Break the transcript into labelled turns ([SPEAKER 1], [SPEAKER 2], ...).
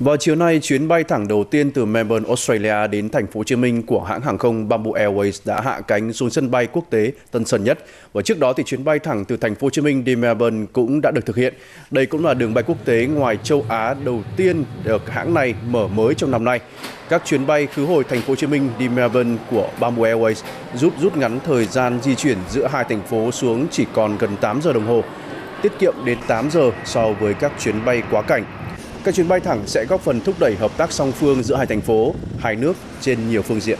[SPEAKER 1] Vào chiều nay, chuyến bay thẳng đầu tiên từ Melbourne, Australia đến thành phố Hồ Chí Minh của hãng hàng không Bamboo Airways đã hạ cánh xuống sân bay quốc tế Tân Sơn Nhất. Và trước đó thì chuyến bay thẳng từ thành phố Hồ Chí Minh đi Melbourne cũng đã được thực hiện. Đây cũng là đường bay quốc tế ngoài châu Á đầu tiên được hãng này mở mới trong năm nay. Các chuyến bay khứ hồi thành phố Hồ Chí Minh đi Melbourne của Bamboo Airways giúp rút ngắn thời gian di chuyển giữa hai thành phố xuống chỉ còn gần 8 giờ đồng hồ, tiết kiệm đến 8 giờ so với các chuyến bay quá cảnh. Các chuyến bay thẳng sẽ góp phần thúc đẩy hợp tác song phương giữa hai thành phố, hai nước trên nhiều phương diện.